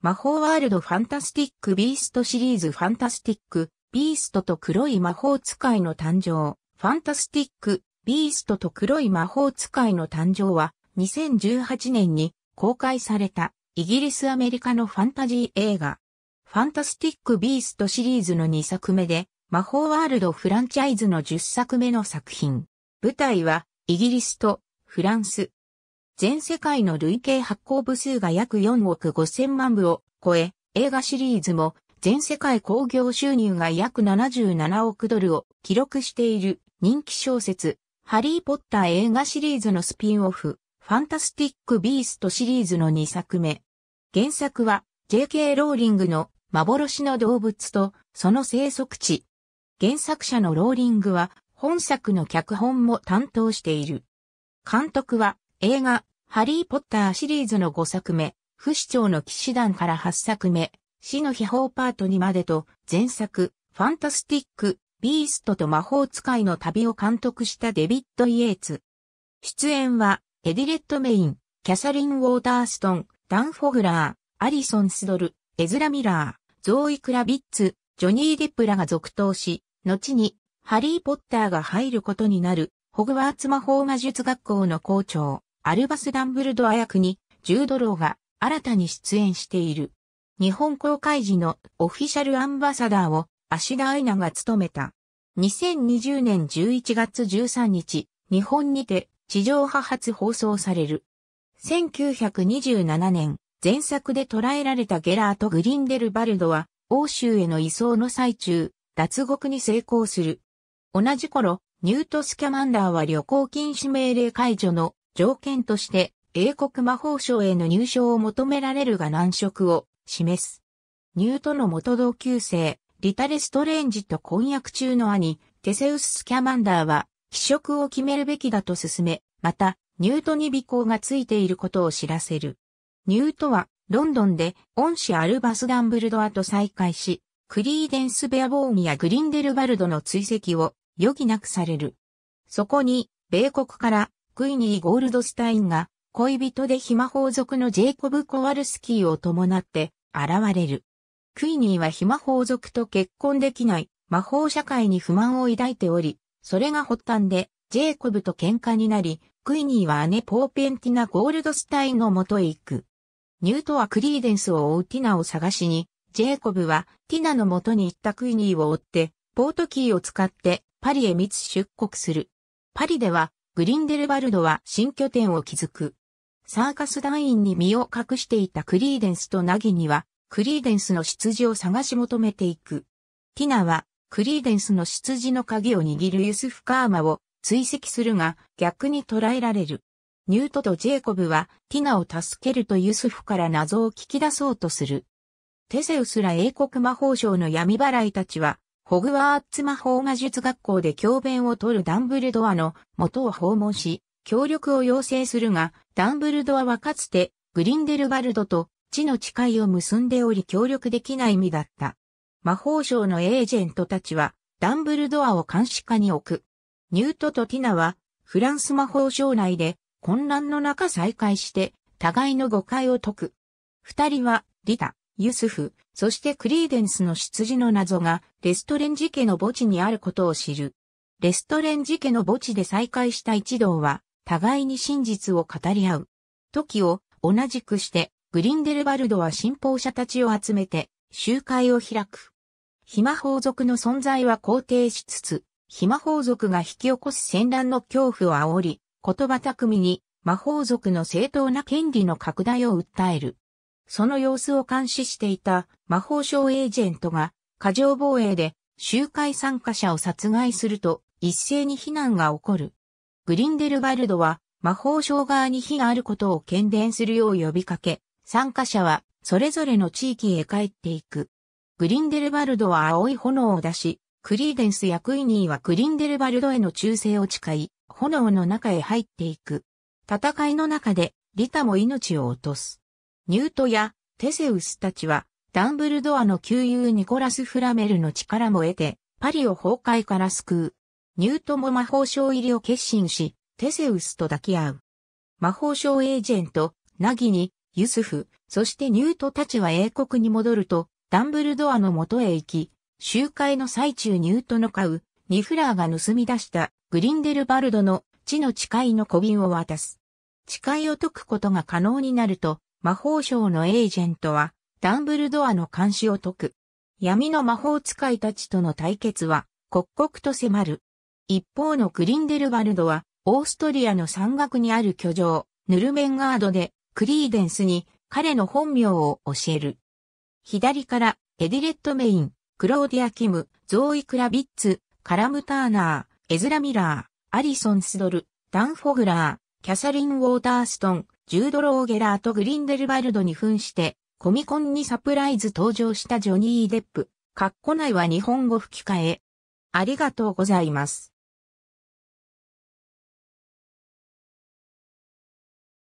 魔法ワールドファンタスティックビーストシリーズファンタスティックビーストと黒い魔法使いの誕生。ファンタスティックビーストと黒い魔法使いの誕生は2018年に公開されたイギリスアメリカのファンタジー映画。ファンタスティックビーストシリーズの2作目で魔法ワールドフランチャイズの10作目の作品。舞台はイギリスとフランス。全世界の累計発行部数が約4億5千万部を超え、映画シリーズも全世界興行収入が約77億ドルを記録している人気小説、ハリーポッター映画シリーズのスピンオフ、ファンタスティック・ビーストシリーズの2作目。原作は J.K. ローリングの幻の動物とその生息地。原作者のローリングは本作の脚本も担当している。監督は映画ハリーポッターシリーズの5作目、不死鳥の騎士団から8作目、死の秘宝パート2までと、前作、ファンタスティック、ビーストと魔法使いの旅を監督したデビッド・イエーツ。出演は、エディレット・メイン、キャサリン・ウォーターストン、ダン・フォグラー、アリソン・スドル、エズラ・ミラー、ゾーイ・クラビッツ、ジョニー・デップらが続投し、後に、ハリー・ポッターが入ることになる、ホグワーツ魔法魔術学校の校長、アルバス・ダンブルドア役に、ジュードローが新たに出演している。日本公開時のオフィシャルアンバサダーを芦田愛菜が務めた。2020年11月13日、日本にて地上波初放送される。1927年、前作で捉えられたゲラート・グリンデルバルドは、欧州への移送の最中、脱獄に成功する。同じ頃、ニュート・スキャマンダーは旅行禁止命令解除の条件として英国魔法省への入賞を求められるが難色を示す。ニュートの元同級生、リタレストレンジと婚約中の兄、テセウス・スキャマンダーは、帰職を決めるべきだと進め、また、ニュートに尾行がついていることを知らせる。ニュートは、ロンドンで、恩師アルバス・ダンブルドアと再会し、クリーデンス・ベアボーンやグリンデルバルドの追跡を余儀なくされる。そこに、米国からクイニー・ゴールドスタインが恋人で暇法族のジェイコブ・コワルスキーを伴って現れる。クイニーは暇法族と結婚できない魔法社会に不満を抱いており、それが発端でジェイコブと喧嘩になり、クイニーは姉ポーペンティナ・ゴールドスタインの元へ行く。ニュートはクリーデンスを追うティナを探しに、ジェイコブはティナの元に行ったクイニーを追って、ポートキーを使ってパリへ密出国する。パリではグリンデルバルドは新拠点を築く。サーカス団員に身を隠していたクリーデンスとナギには、クリーデンスの出自を探し求めていく。ティナは、クリーデンスの出自の鍵を握るユスフ・カーマを追跡するが、逆に捕らえられる。ニュートとジェイコブは、ティナを助けるとユスフから謎を聞き出そうとする。テセウスら英国魔法省の闇払いたちは、ホグワーツ魔法魔術学校で教鞭を取るダンブルドアの元を訪問し、協力を要請するが、ダンブルドアはかつてグリンデルバルドと地の誓いを結んでおり協力できない身だった。魔法省のエージェントたちはダンブルドアを監視下に置く。ニュートとティナはフランス魔法省内で混乱の中再会して互いの誤解を解く。二人はリタ、ユスフ、そしてクリーデンスの出自の謎がレストレンジ家の墓地にあることを知る。レストレンジ家の墓地で再会した一同は互いに真実を語り合う。時を同じくしてグリンデルバルドは信奉者たちを集めて集会を開く。暇法族の存在は肯定しつつ、暇法族が引き起こす戦乱の恐怖を煽り、言葉巧みに魔法族の正当な権利の拡大を訴える。その様子を監視していた魔法省エージェントが過剰防衛で集会参加者を殺害すると一斉に非難が起こる。グリンデルバルドは魔法省側に非があることを懸伝するよう呼びかけ、参加者はそれぞれの地域へ帰っていく。グリンデルバルドは青い炎を出し、クリーデンスやクイニーはグリンデルバルドへの忠誠を誓い、炎の中へ入っていく。戦いの中でリタも命を落とす。ニュートやテセウスたちは、ダンブルドアの旧友ニコラス・フラメルの力も得て、パリを崩壊から救う。ニュートも魔法省入りを決心し、テセウスと抱き合う。魔法省エージェント、ナギに、ユスフ、そしてニュートたちは英国に戻ると、ダンブルドアの元へ行き、集会の最中ニュートの買う、ニフラーが盗み出したグリンデルバルドの地の誓いの小瓶を渡す。誓いを解くことが可能になると、魔法省のエージェントは、ダンブルドアの監視を解く。闇の魔法使いたちとの対決は、刻々と迫る。一方のグリンデルバルドは、オーストリアの山岳にある居城、ヌルメンガードで、クリーデンスに彼の本名を教える。左から、エディレット・メイン、クローディア・キム、ゾーイ・クラビッツ、カラム・ターナー、エズラ・ミラー、アリソン・スドル、ダン・フォグラー、キャサリン・ウォーターストン、ジュード・ローゲラーとグリンデルバルドに扮して、コミコンにサプライズ登場したジョニー・デップ、カッコ内は日本語吹き替え。ありがとうございます。